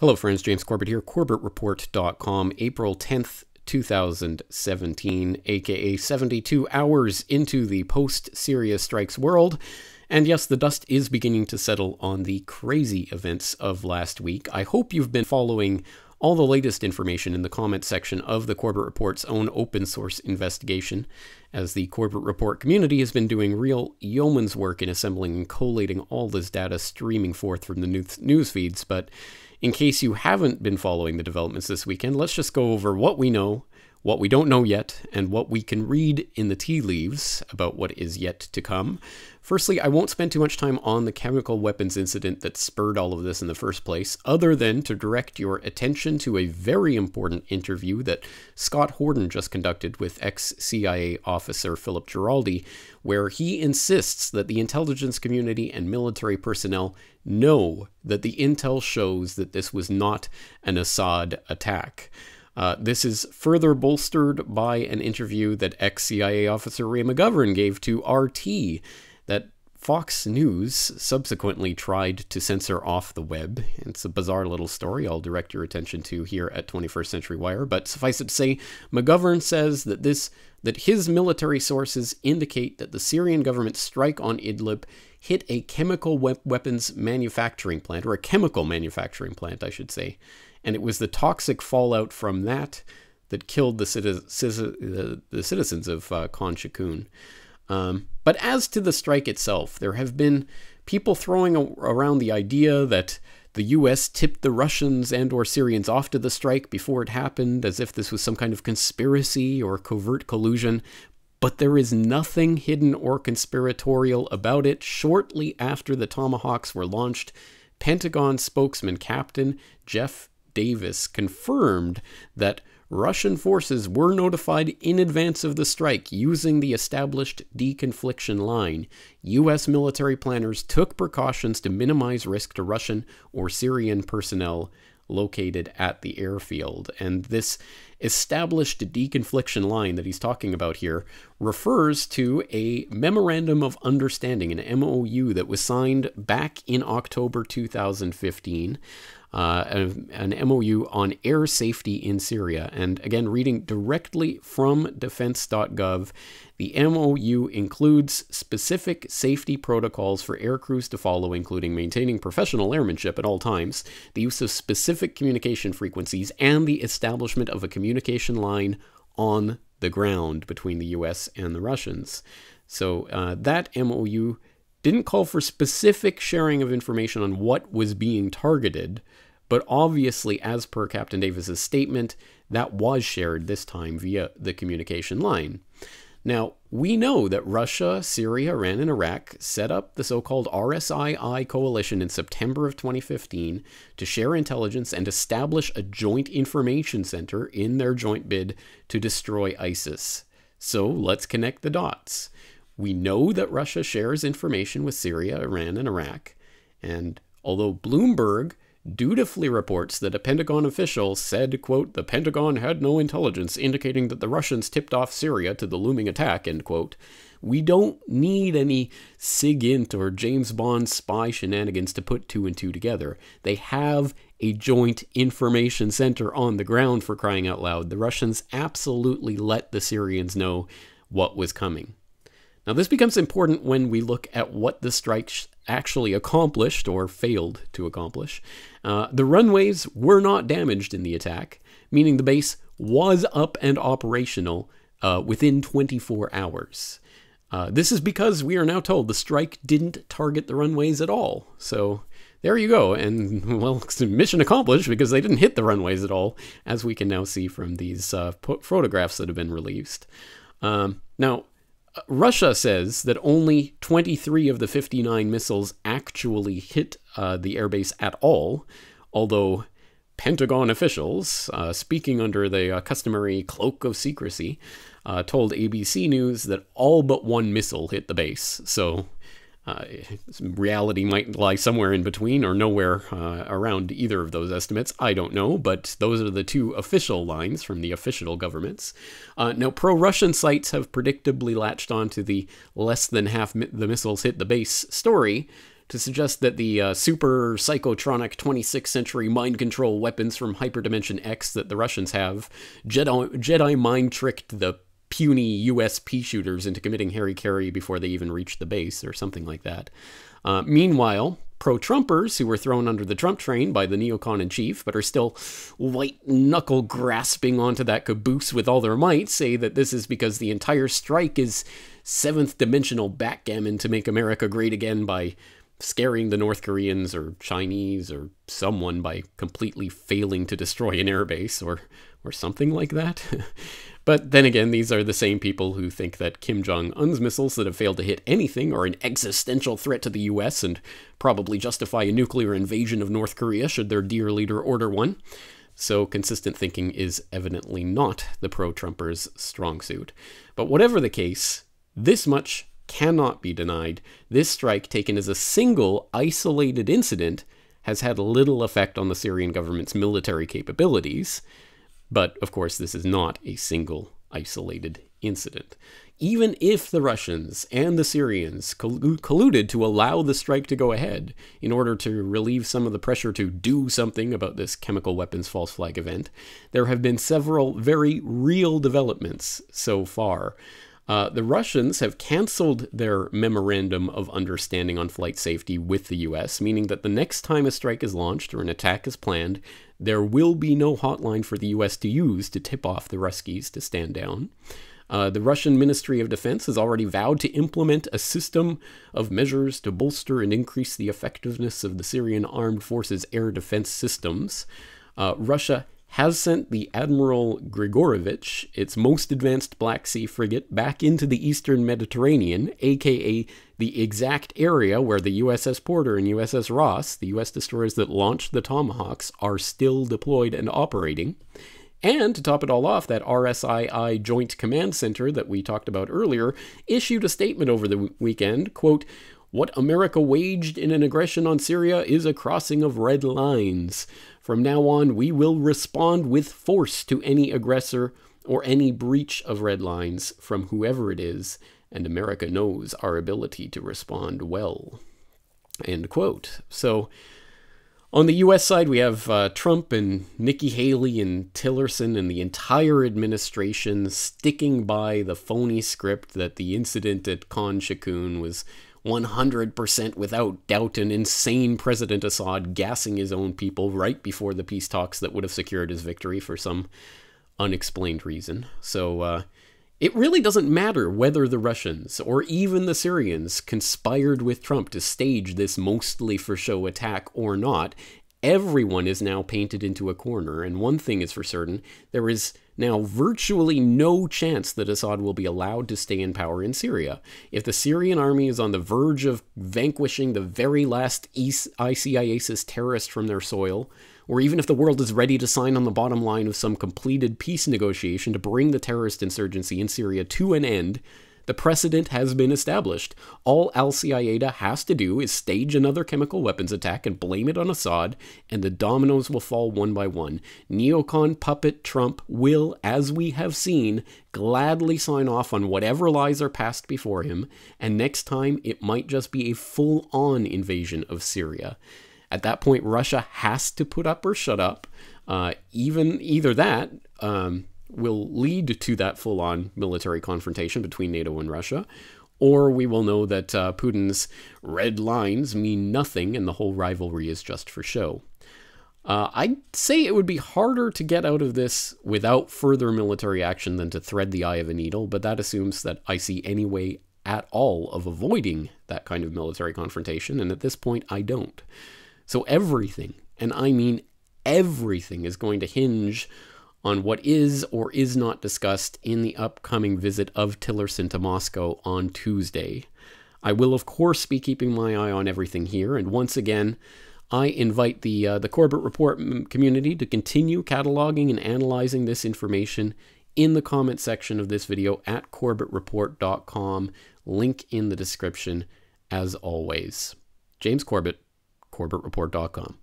Hello, friends. James Corbett here, CorbettReport.com, April 10th, 2017, aka 72 hours into the post Syria strikes world. And yes, the dust is beginning to settle on the crazy events of last week. I hope you've been following all the latest information in the comment section of the Corbett Report's own open source investigation, as the Corbett Report community has been doing real yeoman's work in assembling and collating all this data streaming forth from the news feeds. But in case you haven't been following the developments this weekend, let's just go over what we know what we don't know yet, and what we can read in the tea leaves about what is yet to come. Firstly, I won't spend too much time on the chemical weapons incident that spurred all of this in the first place, other than to direct your attention to a very important interview that Scott Horton just conducted with ex CIA officer Philip Giraldi, where he insists that the intelligence community and military personnel know that the intel shows that this was not an Assad attack. Uh, this is further bolstered by an interview that ex CIA officer Ray McGovern gave to RT that Fox News subsequently tried to censor off the web. It's a bizarre little story I'll direct your attention to here at 21st Century Wire, but suffice it to say, McGovern says that this that his military sources indicate that the Syrian government's strike on Idlib hit a chemical we- weapons manufacturing plant, or a chemical manufacturing plant, I should say, and it was the toxic fallout from that that killed the, the, the citizens of uh, Khan Shaykhun. Um, but as to the strike itself, there have been people throwing around the idea that the U.S. tipped the Russians and or Syrians off to the strike before it happened, as if this was some kind of conspiracy or covert collusion. But there is nothing hidden or conspiratorial about it. Shortly after the Tomahawks were launched, Pentagon spokesman Captain Jeff Davis confirmed that Russian forces were notified in advance of the strike using the established deconfliction line. U.S. military planners took precautions to minimize risk to Russian or Syrian personnel located at the airfield. And this established deconfliction line that he's talking about here refers to a Memorandum of Understanding, an MOU that was signed back in October 2015 uh, an MOU on air safety in Syria. And again, reading directly from defense.gov, the MOU includes specific safety protocols for air crews to follow, including maintaining professional airmanship at all times, the use of specific communication frequencies, and the establishment of a communication line on the ground between the US and the Russians. So uh, that MOU didn't call for specific sharing of information on what was being targeted, but obviously, as per Captain Davis's statement, that was shared this time via the communication line. Now, we know that Russia, Syria, Iran, and Iraq set up the so called RSII coalition in September of 2015 to share intelligence and establish a joint information center in their joint bid to destroy ISIS. So let's connect the dots. We know that Russia shares information with Syria, Iran, and Iraq. And although Bloomberg dutifully reports that a Pentagon official said, quote, the Pentagon had no intelligence indicating that the Russians tipped off Syria to the looming attack, end quote. We don't need any SIGINT or James Bond spy shenanigans to put two and two together. They have a joint information center on the ground for crying out loud. The Russians absolutely let the Syrians know what was coming. Now, this becomes important when we look at what the strikes actually accomplished or failed to accomplish. Uh, the runways were not damaged in the attack, meaning the base was up and operational uh, within 24 hours. Uh, this is because we are now told the strike didn't target the runways at all. So there you go. And, well, mission accomplished because they didn't hit the runways at all, as we can now see from these uh, photographs that have been released. Um, now, Russia says that only 23 of the 59 missiles actually hit uh, the airbase at all, although Pentagon officials, uh, speaking under the uh, customary cloak of secrecy, uh, told ABC News that all but one missile hit the base. So uh, reality might lie somewhere in between or nowhere uh, around either of those estimates. I don't know, but those are the two official lines from the official governments. Uh, now, pro Russian sites have predictably latched onto the less than half mi- the missiles hit the base story, to suggest that the uh, super psychotronic 26th century mind control weapons from Hyperdimension X that the Russians have Jedi, Jedi mind tricked the puny USP shooters into committing hari-kari before they even reached the base, or something like that. Uh, meanwhile, pro Trumpers, who were thrown under the Trump train by the neocon in chief, but are still white knuckle grasping onto that caboose with all their might, say that this is because the entire strike is seventh dimensional backgammon to make America great again by scaring the North Koreans or Chinese or someone by completely failing to destroy an airbase or or something like that. But then again, these are the same people who think that Kim Jong un's missiles that have failed to hit anything are an existential threat to the US and probably justify a nuclear invasion of North Korea should their dear leader order one. So consistent thinking is evidently not the pro Trumpers' strong suit. But whatever the case, this much cannot be denied. This strike, taken as a single, isolated incident, has had little effect on the Syrian government's military capabilities. But of course, this is not a single isolated incident. Even if the Russians and the Syrians colluded to allow the strike to go ahead in order to relieve some of the pressure to do something about this chemical weapons false flag event, there have been several very real developments so far. Uh, the Russians have canceled their memorandum of understanding on flight safety with the US, meaning that the next time a strike is launched or an attack is planned, there will be no hotline for the US to use to tip off the Ruskies to stand down. Uh, the Russian Ministry of Defense has already vowed to implement a system of measures to bolster and increase the effectiveness of the Syrian armed forces' air defense systems. Uh, Russia has sent the Admiral Grigorovich, its most advanced Black Sea frigate, back into the eastern Mediterranean, aka the exact area where the USS Porter and USS Ross, the US destroyers that launched the Tomahawks, are still deployed and operating. And to top it all off, that RSII Joint Command Center that we talked about earlier issued a statement over the weekend, quote, what America waged in an aggression on Syria is a crossing of red lines. From now on, we will respond with force to any aggressor or any breach of red lines from whoever it is, and America knows our ability to respond well. End quote. So, on the US side, we have uh, Trump and Nikki Haley and Tillerson and the entire administration sticking by the phony script that the incident at Khan Shaykhun was 100% without doubt an insane President Assad gassing his own people right before the peace talks that would have secured his victory for some unexplained reason. So uh, it really doesn't matter whether the Russians or even the Syrians conspired with Trump to stage this mostly for show attack or not. Everyone is now painted into a corner, and one thing is for certain there is now virtually no chance that Assad will be allowed to stay in power in Syria. If the Syrian army is on the verge of vanquishing the very last ISIS terrorist from their soil, or even if the world is ready to sign on the bottom line of some completed peace negotiation to bring the terrorist insurgency in Syria to an end, the precedent has been established. All Al Qaeda has to do is stage another chemical weapons attack and blame it on Assad, and the dominoes will fall one by one. Neocon puppet Trump will, as we have seen, gladly sign off on whatever lies are passed before him, and next time it might just be a full on invasion of Syria. At that point, Russia has to put up or shut up. Uh, even either that, um, will lead to that full on military confrontation between NATO and Russia, or we will know that uh, Putin's red lines mean nothing and the whole rivalry is just for show. Uh, I'd say it would be harder to get out of this without further military action than to thread the eye of a needle, but that assumes that I see any way at all of avoiding that kind of military confrontation, and at this point, I don't. So everything, and I mean everything, is going to hinge on what is or is not discussed in the upcoming visit of Tillerson to Moscow on Tuesday. I will, of course, be keeping my eye on everything here, and once again, I invite the uh, the Corbett Report community to continue cataloging and analyzing this information in the comment section of this video at corbettreport.com. Link in the description, as always. James Corbett, corbettreport.com.